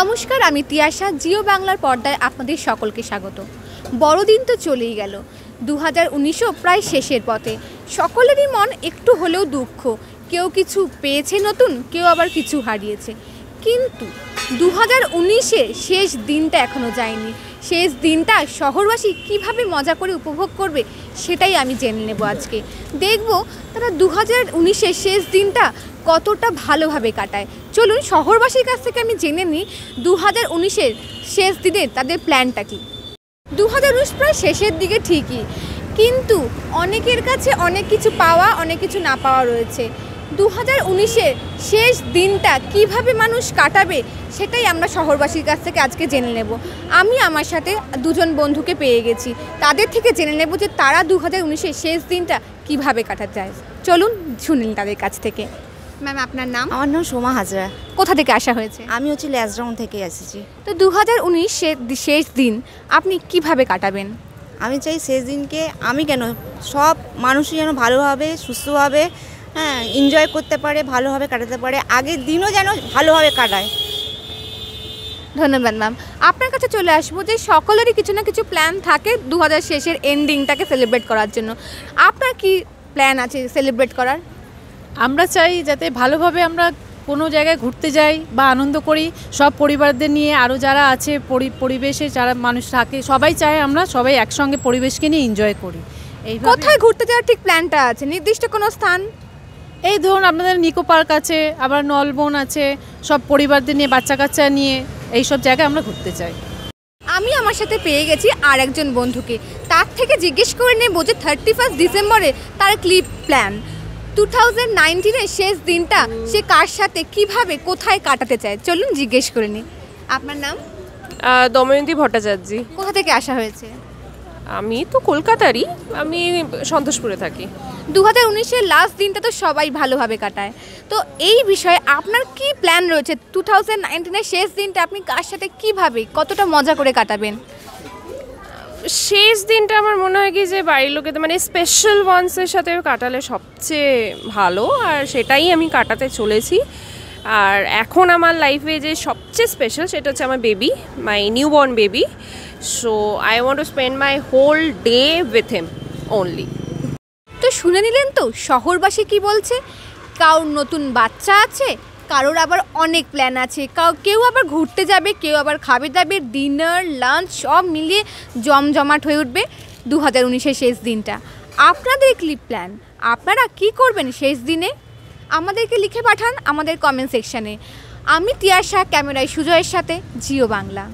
নমস্কার, আমি তিয়াশা জিও বাংলার পর্দায় আপনাদের সকলকে স্বাগত। বড়দিন তো চলেই গেল। দু হাজার প্রায় শেষের পথে। সকলেরই মন একটু হলেও দুঃখ। কেউ কিছু পেয়েছে নতুন, কেউ আবার কিছু হারিয়েছে। কিন্তু দু হাজার উনিশে শেষ দিনটা এখনও যায়নি। শেষ দিনটা শহরবাসী কীভাবে মজা করে উপভোগ করবে, সেটাই আমি জেনে নেব আজকে। দেখব তারা দু হাজার উনিশের শেষ দিনটা কতটা ভালোভাবে কাটায়। চলুন শহরবাসীর কাছ থেকে আমি জেনে নিই দু হাজার উনিশের শেষ দিনে তাদের প্ল্যানটা কী। দু হাজার উনিশ প্রায় শেষের দিকে ঠিকই, কিন্তু অনেকের কাছে অনেক কিছু পাওয়া, অনেক কিছু না পাওয়া রয়েছে। দু হাজার উনিশের শেষ দিনটা কীভাবে মানুষ কাটাবে সেটাই আমরা শহরবাসীর কাছ থেকে আজকে জেনে নেব। আমি আমার সাথে দুজন বন্ধুকে পেয়ে গেছি। তাদের থেকে জেনে নেব যে তারা দু হাজার উনিশের শেষ দিনটা কীভাবে কাটাতে চায়। চলুন শুনিন তাদের কাছ থেকে। ম্যাম আপনার নাম? আমার নাম সোমা হাজরা। কোথা থেকে আসা হয়েছে? আমি হচ্ছে ল্যাসডাউন থেকে এসেছি। তো দু হাজার উনিশ শেষ দিন আপনি কীভাবে কাটাবেন? আমি চাই শেষ দিনকে আমি কেন সব মানুষই যেন ভালোভাবে সুস্থভাবে হ্যাঁ এনজয় করতে পারে ভালোভাবে কাটাতে পারে আগের দিনও যেন ভালোভাবে কাটায়। ধন্যবাদ ম্যাম আপনার কাছে চলে আসব যে সকলেরই কিছু না কিছু প্ল্যান থাকে দু হাজার শেষের এন্ডিংটাকে সেলিব্রেট করার জন্য। আপনার কি প্ল্যান আছে সেলিব্রেট করার? আমরা চাই যাতে ভালোভাবে আমরা কোনো জায়গায় ঘুরতে যাই বা আনন্দ করি। সব পরিবারদের নিয়ে আরও যারা আছে পরি- পরিবেশে যারা মানুষ থাকে সবাই চায় আমরা সবাই একসঙ্গে পরিবেশকে নিয়ে এনজয় করি। এই কোথায় ঘুরতে যাওয়ার ঠিক প্ল্যানটা আছে? নির্দিষ্ট কোনো স্থান? এই ধরুন আপনাদের নিকো পার্ক আছে আবার নলবন আছে সব পরিবারদের নিয়ে বাচ্চা কাচ্চা নিয়ে এই সব জায়গায় আমরা ঘুরতে চাই। আমি আমার সাথে পেয়ে গেছি আর একজন বন্ধুকে। তার থেকে জিজ্ঞেস করে নেব যে থার্টি ফার্স্ট ডিসেম্বরে তার ক্লিপ প্ল্যান টু থাউজেন্ড নাইনটিনের শেষ দিনটা সে কার সাথে কীভাবে কোথায় কাটাতে চায়? চলুন জিজ্ঞেস করে নিই। আপনার নাম? দময়ন্তী ভট্টাচার্যী। কোথা থেকে আসা হয়েছে? আমি তো কলকাতারই। আমি সন্তোষপুরে থাকি। দু হাজার উনিশের লাস্ট দিনটা তো সবাই ভালোভাবে কাটায়। তো এই বিষয়ে আপনার কি প্ল্যান রয়েছে? টু থাউজেন্ড নাইনটিনের শেষ দিনটা আপনি কার সাথে কীভাবে কতটা মজা করে কাটাবেন? শেষ দিনটা আমার মনে হয় কি যে বাড়ির লোকেদের মানে স্পেশাল ওয়ান্সের সাথে কাটালে সবচেয়ে ভালো, আর সেটাই আমি কাটাতে চলেছি। আর এখন আমার লাইফে যে সবচেয়ে স্পেশাল সেটা হচ্ছে আমার baby my newborn baby so I want to spend my whole day with him only তো শুনে নিলেন তো, শহরবাসী কি বলছে? কারোর নতুন বাচ্চা আছে? কারোর আবার অনেক প্ল্যান আছে। কাউ আবার ঘুরতে যাবে, কেউ আবার খাবে দাবে ডিনার লাঞ্চ সব মিলিয়ে জমজমাট হয়ে উঠবে দু হাজার উনিশের শেষ দিনটা। আপনাদের কি প্ল্যান আপনারা কি করবেন শেষ দিনে? আমাদেরকে লিখে পাঠান আমাদের কমেন্ট সেকশানে আমি তিয়াশা, ক্যামেরায় সুজয়ের সাথে, জিও বাংলা।